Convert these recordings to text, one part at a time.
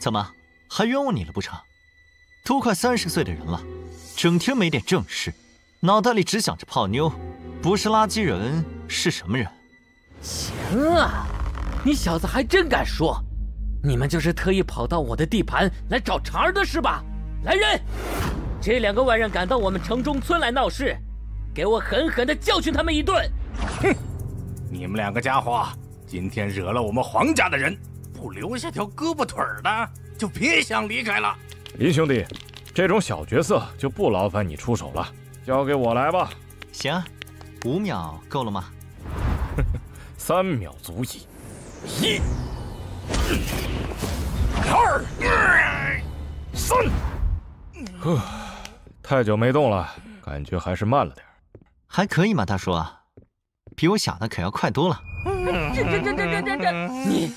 怎么还冤枉你了不成？都快三十岁的人了，整天没点正事，脑袋里只想着泡妞，不是垃圾人是什么人？行啊，你小子还真敢说！你们就是特意跑到我的地盘来找茬儿的是吧？来人，这两个外人敢到我们城中村来闹事，给我狠狠的教训他们一顿！哼，你们两个家伙今天惹了我们黄家的人，不留下条胳膊腿的，就别想离开了。林兄弟，这种小角色就不劳烦你出手了，交给我来吧。行，五秒够了吗？三秒足矣。一。二三，呵，太久没动了，感觉还是慢了点。还可以吗，大叔，比我想的可要快多了。这这这这这这这，你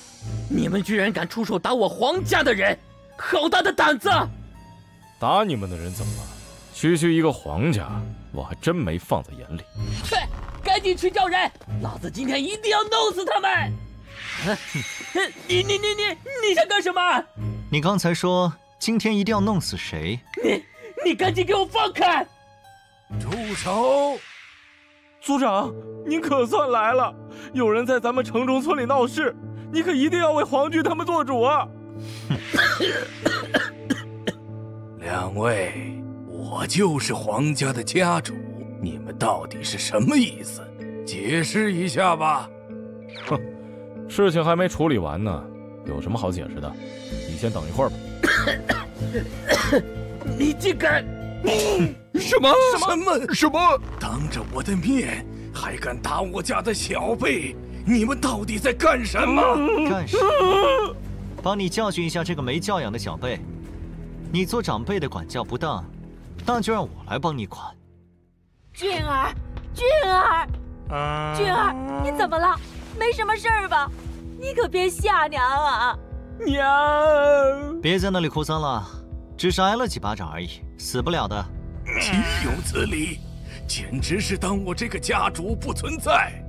你们居然敢出手打我皇家的人，好大的胆子！打你们的人怎么了？区区一个皇家，我还真没放在眼里。去，赶紧去叫人，老子今天一定要弄死他们！你你你你你想干什么？你刚才说今天一定要弄死谁？你你赶紧给我放开！住手！族长，您可算来了！有人在咱们城中村里闹事，你可一定要为皇军他们做主啊！两位，我就是皇家的家主，你们到底是什么意思？解释一下吧！哼。事情还没处理完呢，有什么好解释的？你先等一会儿吧。你竟敢！什么什么什么？当着我的面还敢打我家的小辈？你们到底在干什么？干什么？帮你教训一下这个没教养的小辈。你做长辈的管教不当，那就让我来帮你管。俊儿，俊儿，俊儿，你怎么了？没什么事儿吧？你可别吓娘啊！娘，别在那里哭丧了，只是挨了几巴掌而已，死不了的。岂有此理！简直是当我这个家主不存在！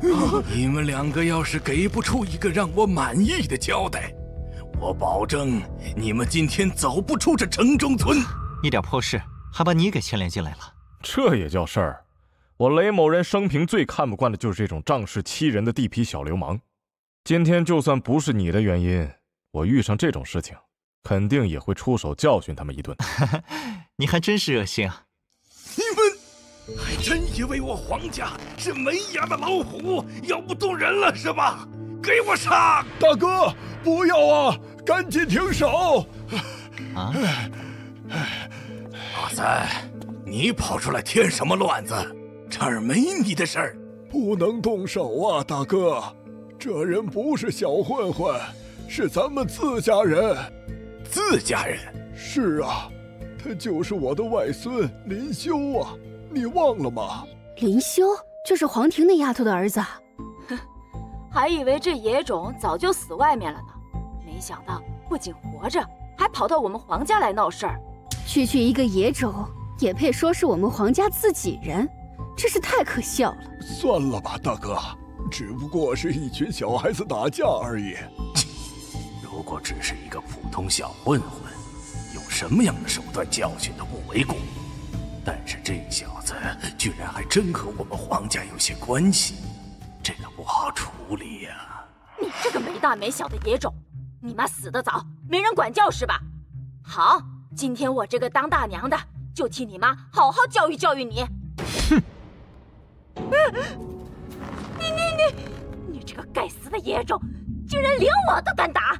你们两个要是给不出一个让我满意的交代，我保证你们今天走不出这城中村。一点破事还把你给牵连进来了，这也叫事儿？我雷某人生平最看不惯的就是这种仗势欺人的地痞小流氓。今天就算不是你的原因，我遇上这种事情，肯定也会出手教训他们一顿。你还真是热心啊！还真以为我黄家是没牙的老虎，咬不动人了是吧？给我上！大哥，不要啊！赶紧停手！啊！阿三，你跑出来添什么乱子？这儿没你的事儿，不能动手啊，大哥！这人不是小混混，是咱们自家人。自家人？是啊，他就是我的外孙林修啊，你忘了吗？林修就是黄婷那丫头的儿子。哼，还以为这野种早就死外面了呢，没想到不仅活着，还跑到我们黄家来闹事儿。区区一个野种，也配说是我们黄家自己人？真是太可笑了！算了吧，大哥，只不过是一群小孩子打架而已。如果只是一个普通小混混，用什么样的手段教训都不为过。但是这小子居然还真和我们黄家有些关系，这个不好处理呀！你这个没大没小的野种，你妈死得早，没人管教是吧？好，今天我这个当大娘的就替你妈好好教育教育你。哼！你你你，你这个该死的野种，竟然连我都敢打！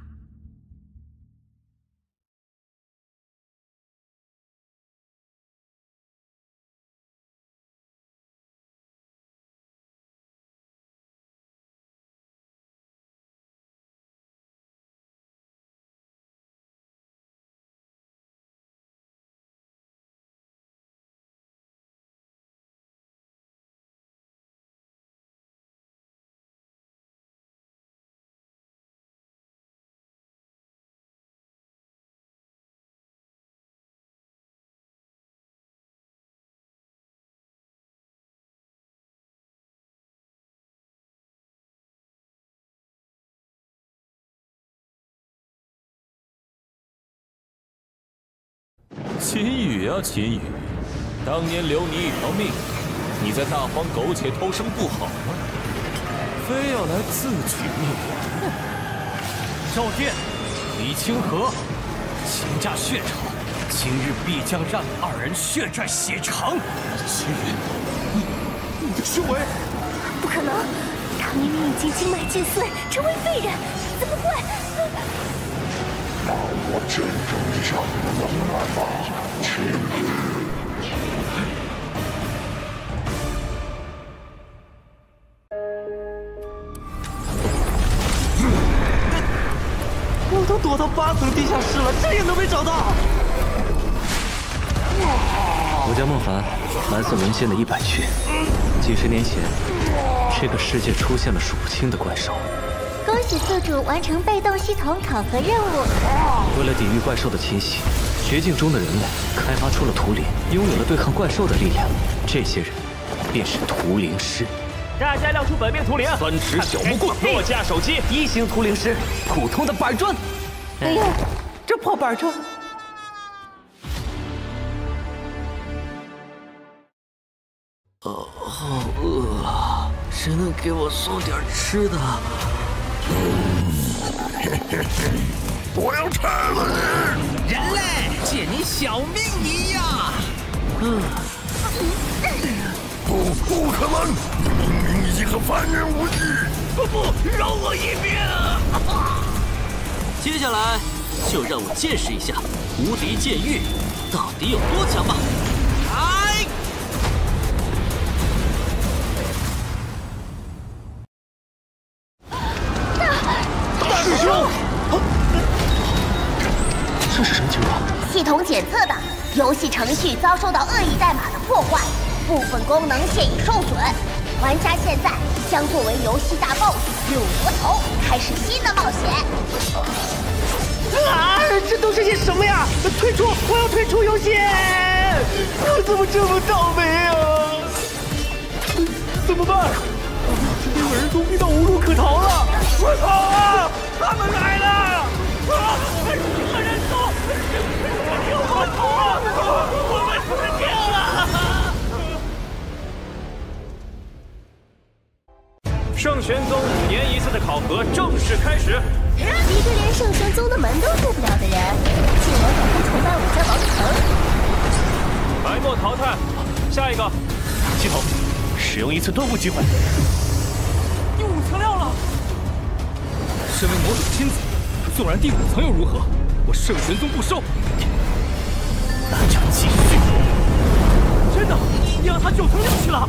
秦羽啊，秦羽，当年留你一条命，你在大荒苟且偷生不好吗？非要来自取灭亡？赵殿，李清河，秦家血仇，今日必将让二人血债血偿。秦羽，你你的修为，不可能，他明明已经经脉尽碎，成为废人，怎么会？那我见证一下你的躲到八层地下室了，这也能被找到？我叫孟凡，蓝色沦陷的一百区。几十年前，这个世界出现了数不清的怪兽。恭喜宿主完成被动系统考核任务。为了抵御怪兽的侵袭，绝境中的人类开发出了图灵，拥有了对抗怪兽的力量。这些人便是图灵师。大家亮出本命图灵：三尺小木棍，诺基亚手机，一型图灵师，普通的板砖。哎呀，这破板车！哦，好饿啊！谁能给我送点吃的？我要吃了你！人类，借你小命一样！嗯，不，不可能！你明明已经和凡人无异！不不，饶我一命！接下来就让我见识一下无敌剑域到底有多强吧！来！师兄，这是什么情况？系统检测到，游戏程序遭受到恶意代码的破坏，部分功能现已受损。玩家现在将作为游戏大 BOSS 六魔头，开始新的冒险。啊！这都是些什么呀？退出！我要退出游戏！我怎么这么倒霉啊？怎么办？我们这六个人都逼到无路可逃了！快跑啊！他们来了！啊！几个人走！救我啊！我们死圣玄宗五年一次的考核正式开始。一个连圣玄宗的门都入不了的人，竟然敢不崇拜我家王腾！白墨淘汰，下一个。系统，使用一次顿悟机会。第五层料了。身为魔主亲子，纵然第五层又如何？我圣玄宗不收。那就继续。真的，你让他九层料去了。